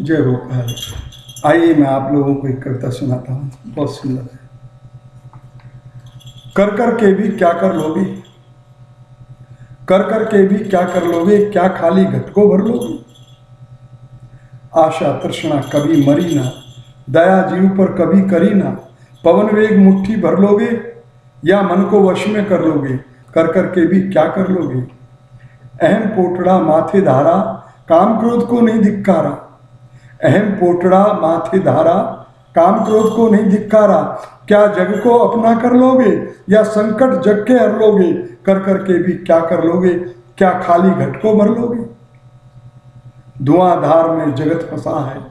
जय गोपाल आइए मैं आप लोगों को एक कविता सुनाता हूँ। बहुत सुंदर है। कर कर के भी क्या कर लोगे? कर कर के भी क्या कर लोगे? क्या खाली घटको भर लोगे? आशा तृष्णा कभी मरी ना, दया जीव पर कभी करी ना, पवन वेग मुट्ठी भर लोगे? या मन को वश में कर लोगे? कर कर के भी क्या कर लोगे? अहम पोटड़ा माथे धारा, काम क्रोध को नहीं धिक्कारा। अहम पोटड़ा माथे धारा। काम क्रोध को नहीं धिक्कारा। क्या जग को अपना कर लोगे? या संकट जग के हर लोगे? कर कर के भी क्या कर लोगे? क्या खाली घट को भर लोगे? धुआंधार में जगत फंसा है।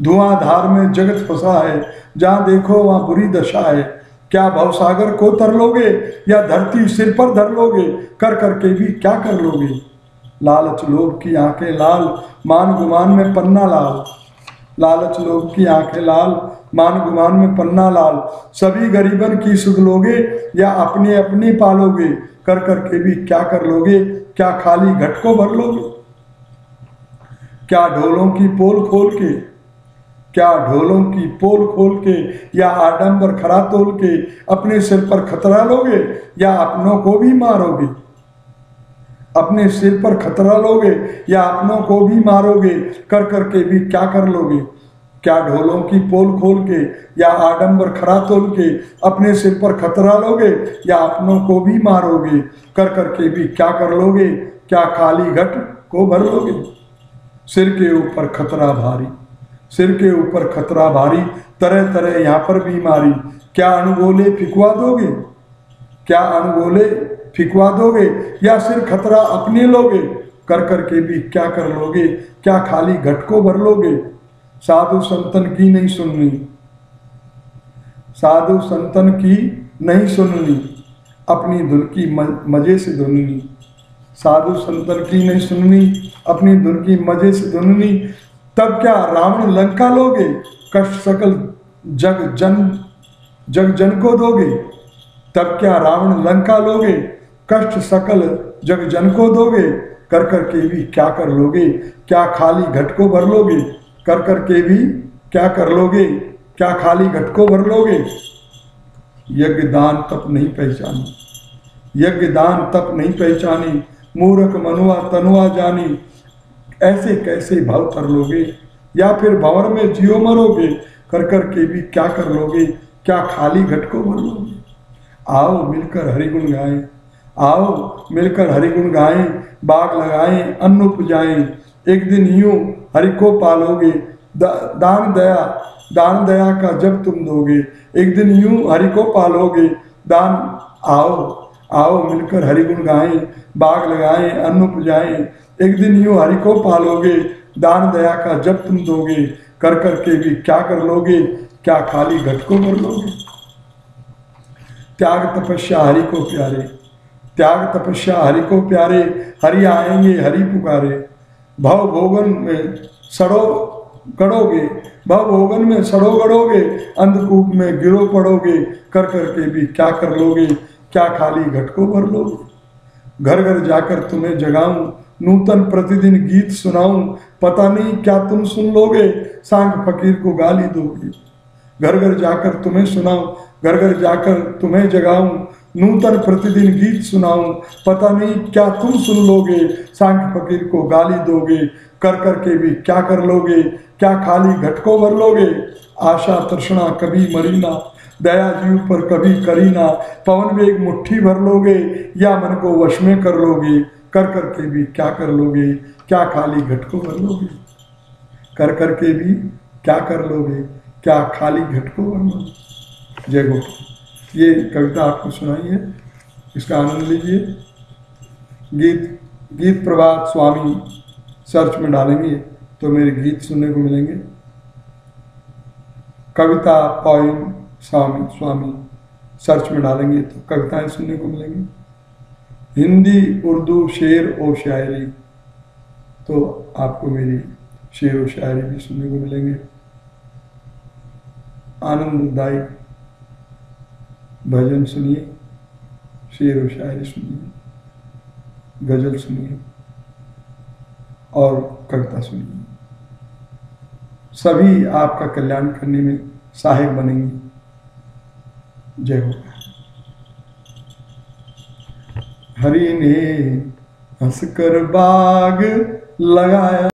धुआंधार में जगत फंसा है। जहाँ देखो वहाँ बुरी दशा है। क्या भवसागर को तर लोगे? या धरती सिर पर धर लोगे? कर करके भी क्या कर लोगे? लालच लोभ की आँखें लाल, मान गुमान में पन्ना लाल। लालच लोभ की आँखें लाल, मान गुमान में पन्ना लाल। सभी गरीबन की सुख लोगे या अपनी अपनी पालोगे? कर करके भी क्या कर लोगे? क्या खाली घट को भर लोगे? क्या ढोलों की पोल खोल के, क्या ढोलों की पोल खोल के, या आडंबर खरा तोल के अपने सिर पर खतरा लोगे? या अपनों को भी मारोगे? अपने सिर पर खतरा लोगे या अपनों को भी मारोगे, कर करके भी क्या कर लोगे? क्या ढोलों की पोल खोल के या आडंबर खरा तोल के अपने सिर पर खतरा लोगे या अपनों को भी मारोगे, कर करके भी क्या कर लोगे? क्या खाली घट को भर लोगे? सिर के ऊपर खतरा भारी, सिर के ऊपर खतरा भारी, तरह तरह यहाँ पर बीमारी, क्या अणुगोले फिकवा दोगे? क्या अणुगोले फिकवा दोगे या सिर खतरा अपने लोगे? कर कर के भी क्या कर लोगे? क्या खाली घट को भर लोगे? साधु संतन की नहीं सुननी। साधु संतन की नहीं सुननी। अपनी धुन की मज़े से धुननी। साधु संतन की नहीं सुननी। अपनी धुन की मज़े से धुननी। तब क्या रावण लंका लोगे? कष्ट सकल जग जन जग जन को दोगे? तब क्या रावण लंका लोगे? कष्ट सकल जग जन को दोगे? कर कर के भी क्या कर लोगे? क्या खाली घट को भर लोगे? कर कर के भी क्या कर लोगे? क्या खाली घट को भर लोगे? यज्ञ दान तप नहीं पहचानी। यज्ञ दान तप नहीं पहचानी। मूर्ख मनुआ तनुआ जानी। ऐसे कैसे भाव कर लोगे? या फिर भंवर में जियो मरोगे? कर कर के भी क्या कर लोगे? क्या खाली घट को भर लोगे? आओ मिलकर हरिगुण गाएँ। आओ मिलकर हरिगुण गाएँ बाग लगाएँ अन्न उपजाएँ एक दिन यूँ हरि को पालोगे। दा, दान दया दान दया का जब तुम दोगे। एक दिन यूँ हरि को पालोगे। दान आओ आओ मिलकर हरिगुण गाएँ बाग लगाएँ अन्न उपजाएँ एक दिन यूँ हरि को पालोगे। दान दया का जब तुम दोगे। कर कर के भी क्या कर लोगे? क्या खाली घट को भर लोगे? त्याग तपस्या हरि को प्यारे। त्याग तपस्या, हरि को प्यारे, हरि आएँगे, हरि पुकारे। भव भोगन में सड़ो गड़ोगे, भव भोगन में सड़ो गड़ोगे, अंधकूप में गिरो पड़ोगे, कर कर के भी क्या कर लोगे, क्या खाली घट को भर लोगे? घर घर जाकर तुम्हें जगाऊं, नूतन प्रतिदिन गीत सुनाऊं, पता नहीं क्या तुम सुन लोगे, सांग फकीर को गाली दोगे। घर घर जाकर तुम्हें सुनाऊं, घर घर जाकर तुम्हें जगाऊं नूतन प्रतिदिन गीत सुनाऊं। पता नहीं क्या तुम सुन लोगे, सांख फकीर को गाली दोगे, कर कर के भी क्या कर लोगे, क्या खाली घटको भर लोगे? आशा तृष्णा कभी मरीना दया जीव पर कभी करीना पवन वेग मुट्ठी भर लोगे या मन को वश में कर लोगे, कर कर के भी क्या कर लोगे, क्या खाली घटको भर लोगे? कर कर के भी क्या कर लोगे, क्या खाली घटको भर लोगे? जय गोपाल। ये कविता आपको सुनाई है, इसका आनंद लीजिए। गीत गीत प्रभात स्वामी सर्च में डालेंगे तो मेरे गीत सुनने को मिलेंगे। कविता पॉइम स्वामी स्वामी सर्च में डालेंगे तो कविताएँ सुनने को मिलेंगी। हिंदी, उर्दू, शेर और शायरी तो आपको मेरी शेर और शायरी भी सुनने को मिलेंगे। आनंददायक भजन सुनिए, शेर व शायरी सुनिए, गज़ल सुनिए और कविता सुनिए। सभी आपका कल्याण करने में सहायक बनेंगे। जय हो। हरि ने हंसकर बाग लगाया